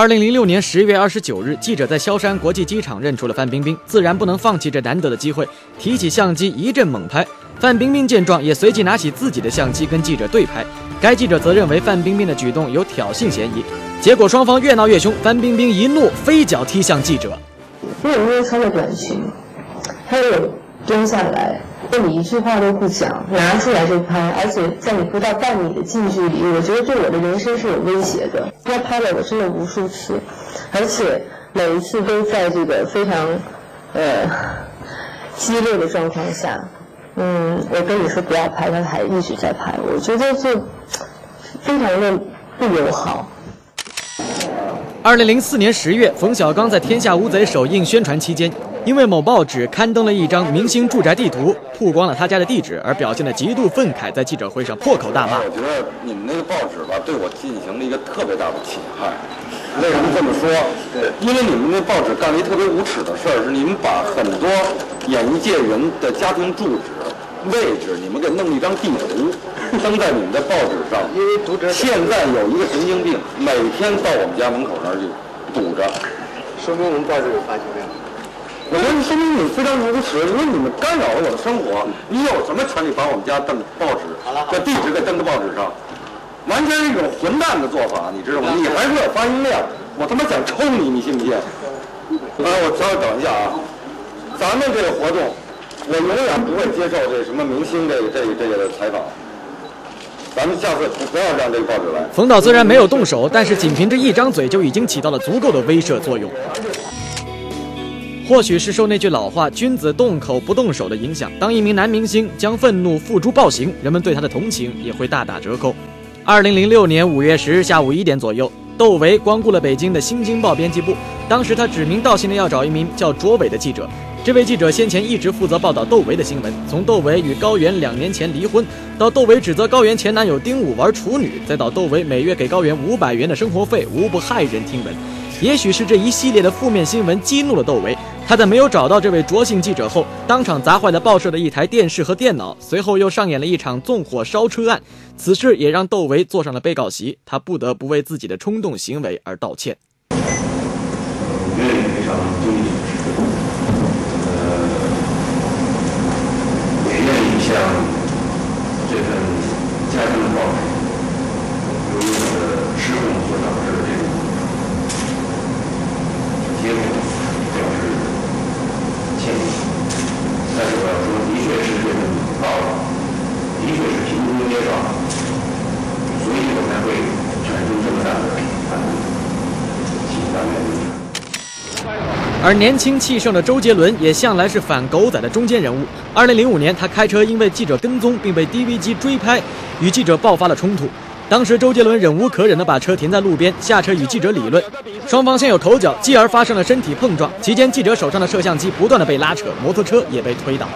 二零零六年十月二十九日，记者在萧山国际机场认出了范冰冰，自然不能放弃这难得的机会，提起相机一阵猛拍。范冰冰见状，也随即拿起自己的相机跟记者对拍。该记者则认为范冰冰的举动有挑衅嫌疑，结果双方越闹越凶，范冰冰一怒飞脚踢向记者。因为我那穿的短裙，他有蹲下来。你一句话都不讲，拿出来就拍，而且在你不到半米的近距离，我觉得对我的人生是有威胁的。他拍了我真的无数次，而且每一次都在这个非常呃激烈的状况下。嗯，我跟你说不要拍，他还一直在拍，我觉得这非常的不友好。二零零四年十月，冯小刚在《天下无贼》首映宣传期间。因为某报纸刊登了一张明星住宅地图，曝光了他家的地址，而表现得极度愤慨，在记者会上破口大骂。我觉得你们那个报纸吧，对我进行了一个特别大的侵害。为什么这么说？因为你们那报纸干了一特别无耻的事儿，是你们把很多演艺界人的家庭住址、位置，你们给弄了一张地图，登在你们的报纸上。因为读者现在有一个神经病，每天到我们家门口那儿去堵着，说明我们报纸有发行量。我觉得说明你非常无耻，因为你们干扰了我的生活。你有什么权利把我们家登报纸这地址给登到报纸上？完全是一种混蛋的做法，你知道吗？你还是有发音量，我他妈想抽你，你信不信？哎，我稍微等一下啊，咱们这个活动，我永远不会接受这什么明星这个这个这个采访。咱们下次不要让这个报纸来。冯导虽然没有动手，但是仅凭这一张嘴就已经起到了足够的威慑作用。或许是受那句老话“君子动口不动手”的影响，当一名男明星将愤怒付诸暴行，人们对他的同情也会大打折扣。二零零六年五月十日下午一点左右，窦唯光顾了北京的《新京报》编辑部。当时他指名道姓的要找一名叫卓伟的记者。这位记者先前一直负责报道窦唯的新闻，从窦唯与高原两年前离婚，到窦唯指责高原前男友丁武玩处女，再到窦唯每月给高原五百元的生活费，无不骇人听闻。也许是这一系列的负面新闻激怒了窦唯。他在没有找到这位卓姓记者后，当场砸坏了报社的一台电视和电脑，随后又上演了一场纵火烧车案。此事也让窦唯坐上了被告席，他不得不为自己的冲动行为而道歉。我愿意赔偿经济损失，呃，也愿意向这份家庭的报纸，由于我的失控所导致的这种结果。但是我要说，的确是这份报道，的确是凭空捏造，所以我才会产生这么大的反感，请大家原谅。而年轻气盛的周杰伦也向来是反狗仔的中间人物。二零零五年，他开车因为记者跟踪，并被 DV 机追拍，与记者爆发了冲突。当时周杰伦忍无可忍地把车停在路边，下车与记者理论，双方先有口角，继而发生了身体碰撞。期间，记者手上的摄像机不断的被拉扯，摩托车也被推倒。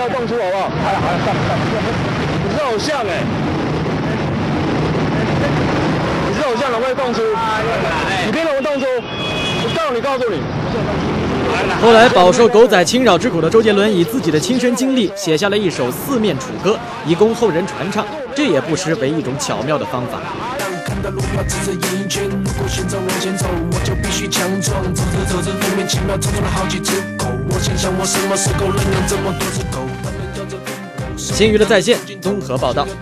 不要动粗好不好？好了好了，算了算了，你是偶像哎。你是偶像能不能动粗？你凭什么动粗？我告诉你，告诉你。后来饱受狗仔侵扰之苦的周杰伦，以自己的亲身经历写下了一首四面楚歌，以供后人传唱。这也不失为一种巧妙的方法。新娱乐在线综合报道。